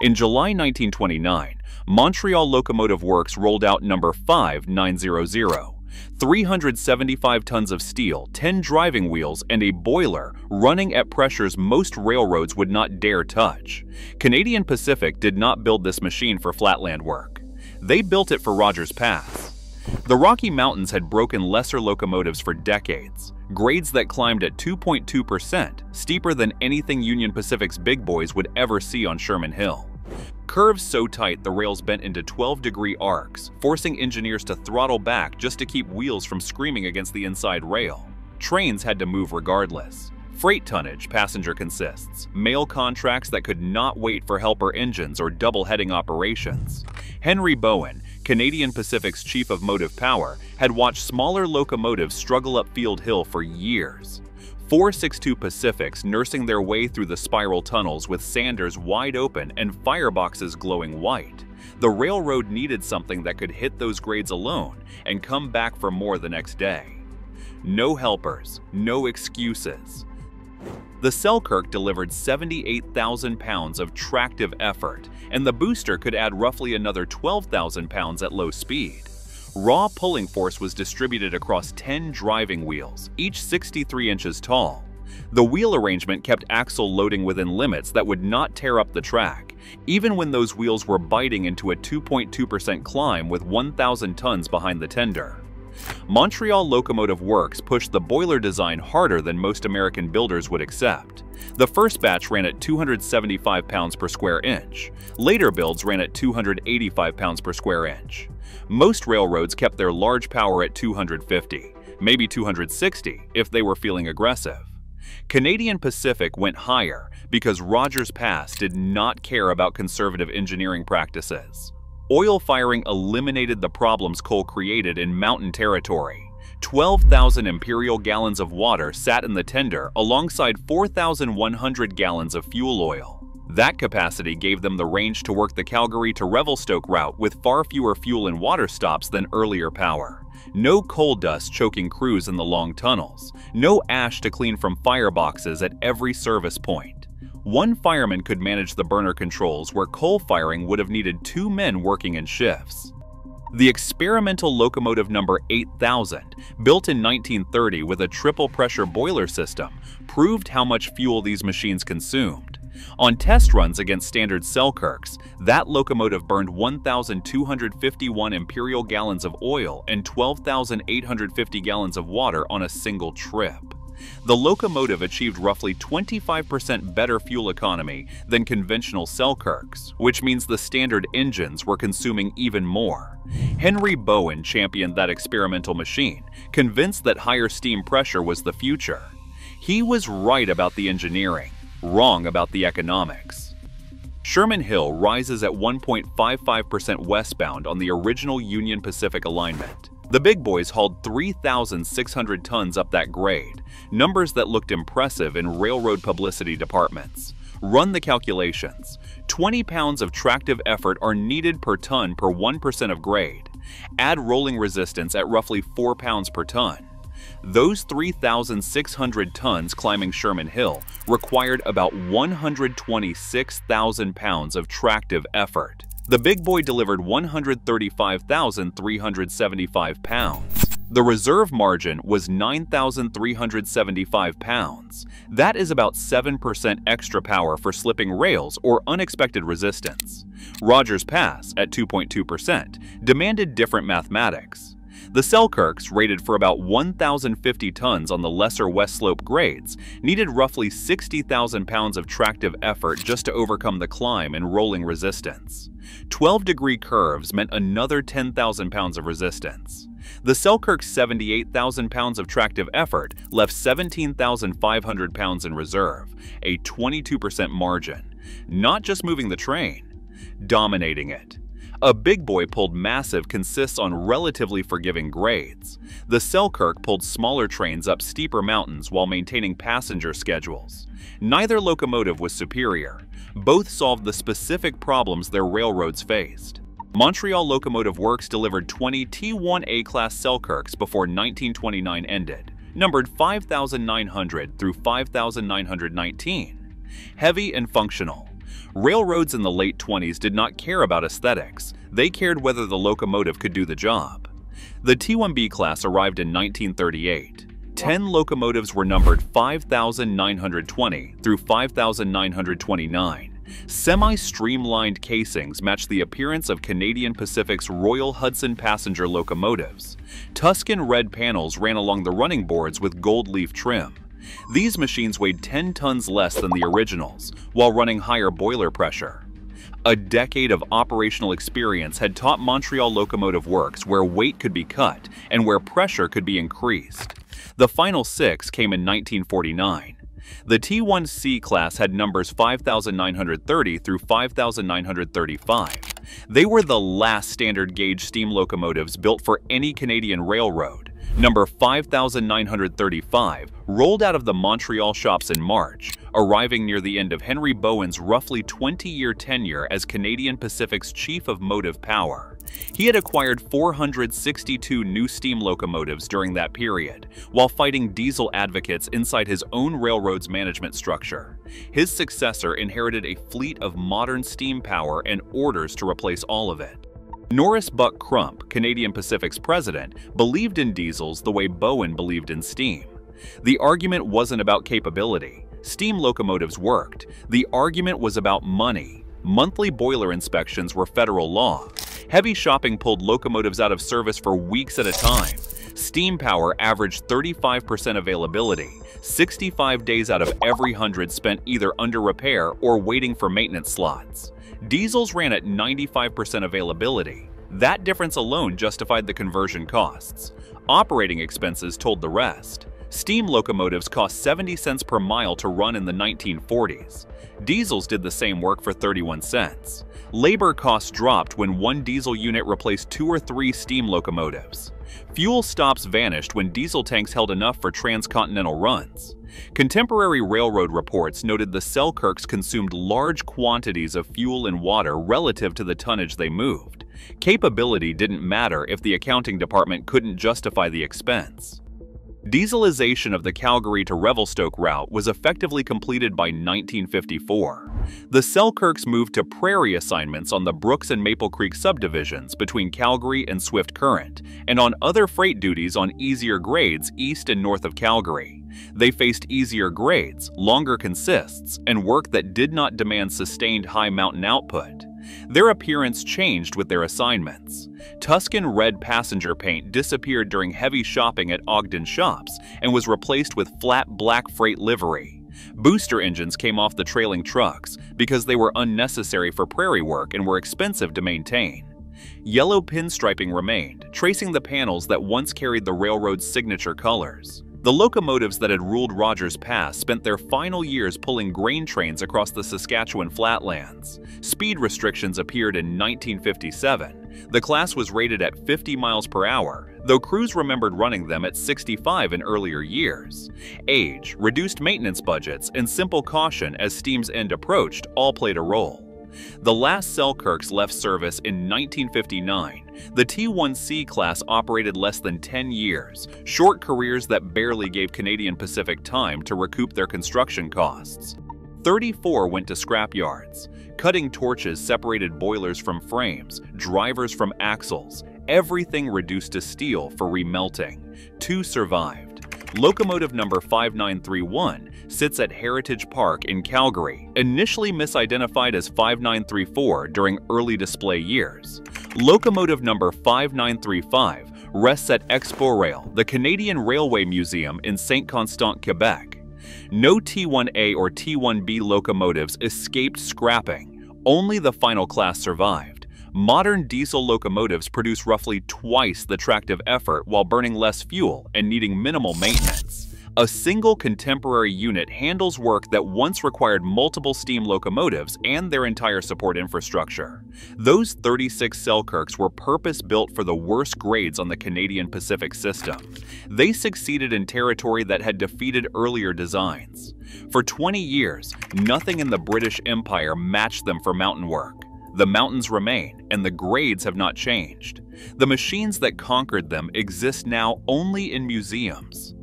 In July 1929, Montreal Locomotive Works rolled out number 5900, 375 tons of steel, 10 driving wheels, and a boiler running at pressures most railroads would not dare touch. Canadian Pacific did not build this machine for flatland work. They built it for Rogers Pass. The Rocky Mountains had broken lesser locomotives for decades, grades that climbed at 2.2%, steeper than anything Union Pacific's big boys would ever see on Sherman Hill. Curves so tight the rails bent into 12-degree arcs, forcing engineers to throttle back just to keep wheels from screaming against the inside rail. Trains had to move regardless. Freight tonnage passenger consists, mail contracts that could not wait for helper engines or double-heading operations. Henry Bowen, Canadian Pacific's chief of motive power, had watched smaller locomotives struggle up Field Hill for years. 462 Pacifics nursing their way through the spiral tunnels with Sanders wide open and fireboxes glowing white. The railroad needed something that could hit those grades alone and come back for more the next day. No helpers, no excuses. The Selkirk delivered 78,000 pounds of tractive effort, and the booster could add roughly another 12,000 pounds at low speed. Raw pulling force was distributed across 10 driving wheels, each 63 inches tall. The wheel arrangement kept axle loading within limits that would not tear up the track, even when those wheels were biting into a 2.2% climb with 1,000 tons behind the tender. Montreal Locomotive Works pushed the boiler design harder than most American builders would accept. The first batch ran at 275 pounds per square inch. Later builds ran at 285 pounds per square inch. Most railroads kept their large power at 250, maybe 260 if they were feeling aggressive. Canadian Pacific went higher because Rogers Pass did not care about conservative engineering practices. Oil firing eliminated the problems coal created in mountain territory. 12,000 imperial gallons of water sat in the tender alongside 4,100 gallons of fuel oil. That capacity gave them the range to work the Calgary to Revelstoke route with far fewer fuel and water stops than earlier power. No coal dust choking crews in the long tunnels. No ash to clean from fireboxes at every service point. One fireman could manage the burner controls where coal firing would have needed two men working in shifts. The experimental locomotive number 8000, built in 1930 with a triple pressure boiler system, proved how much fuel these machines consumed. On test runs against standard Selkirks, that locomotive burned 1,251 imperial gallons of oil and 12,850 gallons of water on a single trip. The locomotive achieved roughly 25% better fuel economy than conventional Selkirks, which means the standard engines were consuming even more. Henry Bowen championed that experimental machine, convinced that higher steam pressure was the future. He was right about the engineering, wrong about the economics. Sherman Hill rises at 1.55% westbound on the original Union Pacific alignment. The big boys hauled 3,600 tons up that grade, numbers that looked impressive in railroad publicity departments. Run the calculations. 20 pounds of tractive effort are needed per ton per 1% of grade. Add rolling resistance at roughly 4 pounds per ton. Those 3,600 tons climbing Sherman Hill required about 126,000 pounds of tractive effort. The big boy delivered 135,375 pounds. The reserve margin was 9,375 pounds. That is about 7% extra power for slipping rails or unexpected resistance. Rogers Pass, at 2.2%, demanded different mathematics. The Selkirks, rated for about 1,050 tons on the lesser West Slope grades, needed roughly 60,000 pounds of tractive effort just to overcome the climb and rolling resistance. 12 degree curves meant another 10,000 pounds of resistance. The Selkirk's 78,000 pounds of tractive effort left 17,500 pounds in reserve, a 22% margin. Not just moving the train, dominating it. A big boy pulled massive consists on relatively forgiving grades. The Selkirk pulled smaller trains up steeper mountains while maintaining passenger schedules. Neither locomotive was superior. Both solved the specific problems their railroads faced. Montreal Locomotive Works delivered 20 T1A class Selkirks before 1929 ended, numbered 5,900 through 5,919. Heavy and functional. Railroads in the late 20s did not care about aesthetics, they cared whether the locomotive could do the job. The T1B class arrived in 1938. Ten locomotives were numbered 5,920 through 5,929. Semi-streamlined casings matched the appearance of Canadian Pacific's Royal Hudson passenger locomotives. Tuscan red panels ran along the running boards with gold leaf trim. These machines weighed 10 tons less than the originals, while running higher boiler pressure. A decade of operational experience had taught Montreal Locomotive Works where weight could be cut and where pressure could be increased. The final six came in 1949. The T1C class had numbers 5,930 through 5,935. They were the last standard gauge steam locomotives built for any Canadian railroad. Number 5,935 rolled out of the Montreal shops in March, arriving near the end of Henry Bowen's roughly 20-year tenure as Canadian Pacific's Chief of Motive Power. He had acquired 462 new steam locomotives during that period, while fighting diesel advocates inside his own railroad's management structure. His successor inherited a fleet of modern steam power and orders to replace all of it. Norris Buck Crump, Canadian Pacific's president, believed in diesels the way Bowen believed in steam. The argument wasn't about capability. Steam locomotives worked. The argument was about money. Monthly boiler inspections were federal law. Heavy shopping pulled locomotives out of service for weeks at a time. Steam power averaged 35% availability, 65 days out of every 100 spent either under repair or waiting for maintenance slots. Diesels ran at 95% availability. That difference alone justified the conversion costs. Operating expenses told the rest. Steam locomotives cost 70 cents per mile to run in the 1940s. Diesels did the same work for 31 cents. Labor costs dropped when one diesel unit replaced two or three steam locomotives. Fuel stops vanished when diesel tanks held enough for transcontinental runs. Contemporary railroad reports noted the Selkirks consumed large quantities of fuel and water relative to the tonnage they moved. Capability didn't matter if the accounting department couldn't justify the expense. Dieselization of the Calgary to Revelstoke route was effectively completed by 1954. The Selkirks moved to prairie assignments on the Brooks and Maple Creek subdivisions between Calgary and Swift Current, and on other freight duties on easier grades east and north of Calgary. They faced easier grades, longer consists, and work that did not demand sustained high mountain output. Their appearance changed with their assignments. Tuscan red passenger paint disappeared during heavy shopping at Ogden shops and was replaced with flat black freight livery. Booster engines came off the trailing trucks because they were unnecessary for prairie work and were expensive to maintain. Yellow pinstriping remained, tracing the panels that once carried the railroad's signature colors. The locomotives that had ruled Rogers Pass spent their final years pulling grain trains across the Saskatchewan flatlands. Speed restrictions appeared in 1957. The class was rated at 50 miles per hour, though crews remembered running them at 65 in earlier years. Age, reduced maintenance budgets, and simple caution as steam's end approached all played a role. The last Selkirks left service in 1959. The T1C class operated less than 10 years, short careers that barely gave Canadian Pacific time to recoup their construction costs. 34 went to scrapyards. Cutting torches separated boilers from frames, drivers from axles, everything reduced to steel for remelting. Two survived. Locomotive number 5931 sits at Heritage Park in Calgary, initially misidentified as 5934 during early display years. Locomotive number 5935 rests at Exporail, the Canadian Railway Museum in St. Constant, Quebec. No T1A or T1B locomotives escaped scrapping. Only the final class survived. Modern diesel locomotives produce roughly twice the tractive effort while burning less fuel and needing minimal maintenance. A single contemporary unit handles work that once required multiple steam locomotives and their entire support infrastructure. Those 36 Selkirks were purpose-built for the worst grades on the Canadian Pacific system. They succeeded in territory that had defeated earlier designs. For 20 years, nothing in the British Empire matched them for mountain work. The mountains remain, and the grades have not changed. The machines that conquered them exist now only in museums.